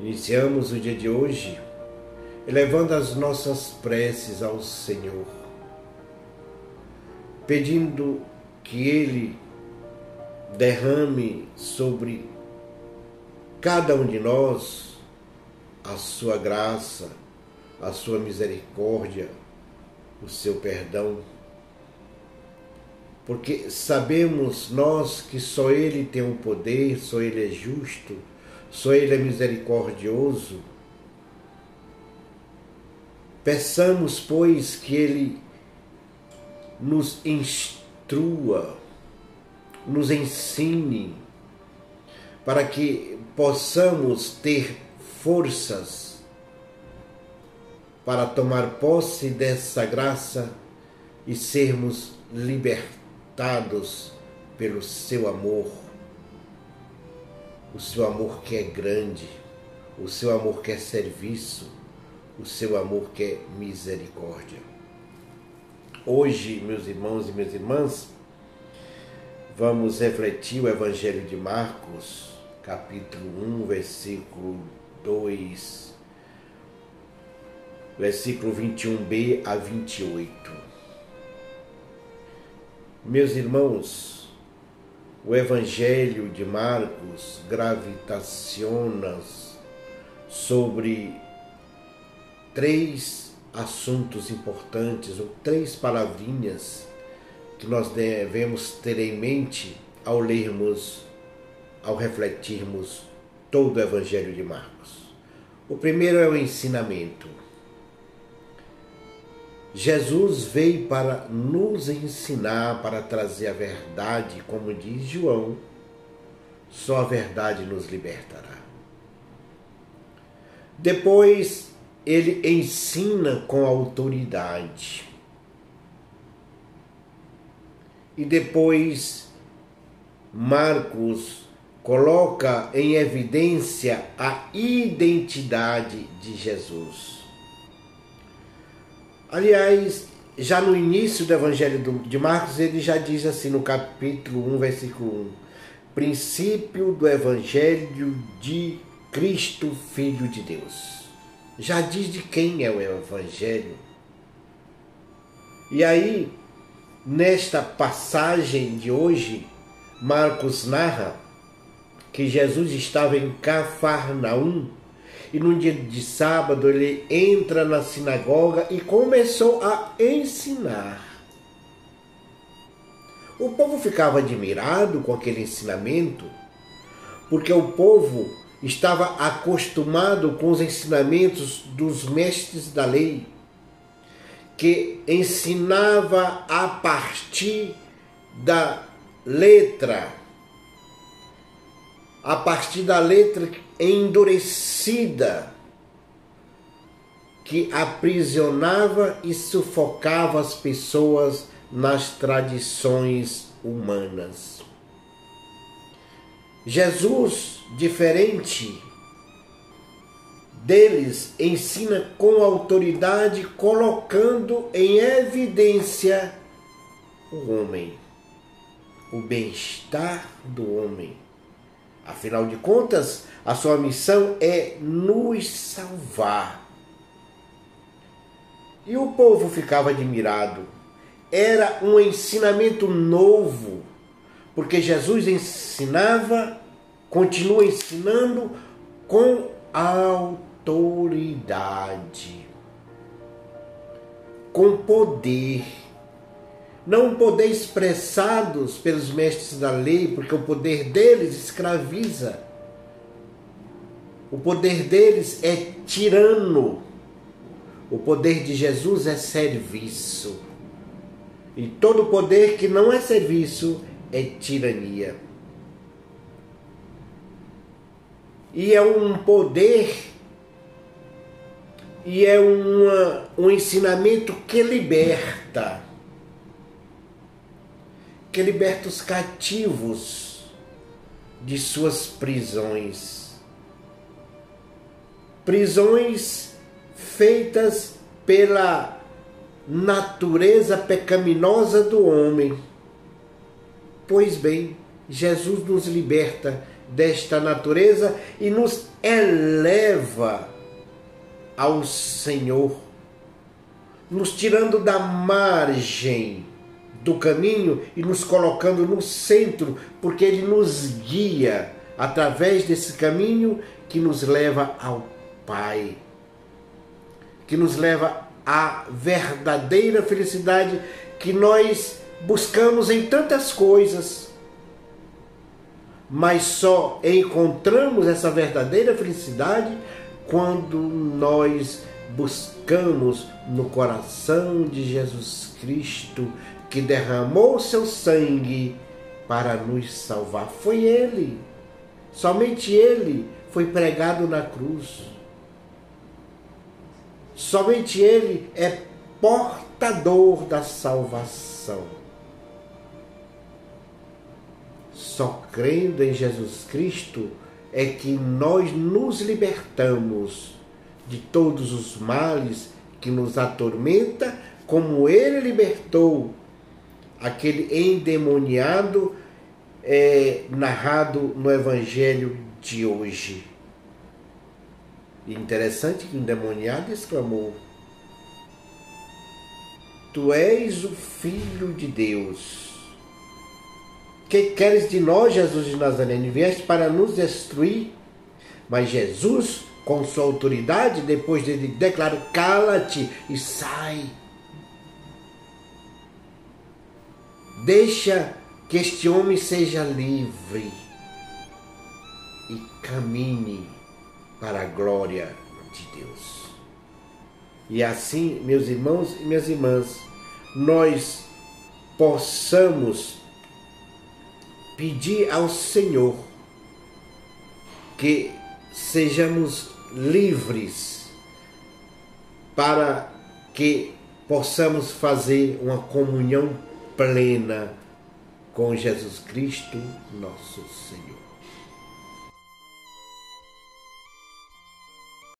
Iniciamos o dia de hoje elevando as nossas preces ao Senhor, pedindo que Ele derrame sobre cada um de nós a sua graça, a sua misericórdia, o seu perdão. Porque sabemos nós que só Ele tem o poder, só Ele é justo, só Ele é misericordioso. Peçamos, pois, que Ele nos instrua, nos ensine, para que possamos ter forças para tomar posse dessa graça e sermos libertados pelo seu amor, o seu amor que é grande, o seu amor que é serviço, o seu amor que é misericórdia. Hoje, meus irmãos e minhas irmãs, vamos refletir o Evangelho de Marcos, capítulo 1, versículo 2, versículo 21b a 28. Meus irmãos, o Evangelho de Marcos gravitaciona sobre três assuntos importantes, ou três palavrinhas que nós devemos ter em mente ao lermos, ao refletirmos todo o Evangelho de Marcos. O primeiro é o ensinamento. Jesus veio para nos ensinar, para trazer a verdade, como diz João, só a verdade nos libertará. Depois, ele ensina com autoridade. E depois, Marcos coloca em evidência a identidade de Jesus. Aliás, já no início do Evangelho de Marcos, ele já diz assim no capítulo 1, versículo 1: princípio do Evangelho de Cristo, Filho de Deus. Já diz de quem é o Evangelho. E aí, nesta passagem de hoje, Marcos narra que Jesus estava em Cafarnaum e num dia de sábado ele entra na sinagoga e começou a ensinar. O povo ficava admirado com aquele ensinamento, porque o povo estava acostumado com os ensinamentos dos mestres da lei, que ensinava a partir da letra a partir da letra endurecida que aprisionava e sufocava as pessoas nas tradições humanas. Jesus, diferente deles, ensina com autoridade, colocando em evidência o homem, o bem-estar do homem Afinal de contas, a sua missão é nos salvar. E o povo ficava admirado. Era um ensinamento novo, porque Jesus ensinava, continua ensinando com autoridade, com poder não poder expressados pelos mestres da lei, porque o poder deles escraviza. O poder deles é tirano. O poder de Jesus é serviço. E todo poder que não é serviço é tirania. E é um poder e é uma, um ensinamento que liberta que liberta os cativos de suas prisões. Prisões feitas pela natureza pecaminosa do homem. Pois bem, Jesus nos liberta desta natureza e nos eleva ao Senhor, nos tirando da margem do caminho e nos colocando no centro, porque Ele nos guia através desse caminho que nos leva ao Pai, que nos leva à verdadeira felicidade que nós buscamos em tantas coisas, mas só encontramos essa verdadeira felicidade quando nós buscamos no coração de Jesus Cristo que derramou seu sangue para nos salvar. Foi Ele, somente Ele foi pregado na cruz. Somente Ele é portador da salvação. Só crendo em Jesus Cristo é que nós nos libertamos de todos os males que nos atormenta, como Ele libertou aquele endemoniado é, narrado no Evangelho de hoje. Interessante que o endemoniado exclamou: Tu és o Filho de Deus. Que queres de nós, Jesus de Nazaré? Vieste para nos destruir? Mas Jesus, com sua autoridade, depois de declarar: Cala-te e sai. Deixa que este homem seja livre e caminhe para a glória de Deus. E assim, meus irmãos e minhas irmãs, nós possamos pedir ao Senhor que sejamos livres para que possamos fazer uma comunhão plena com Jesus Cristo, nosso Senhor.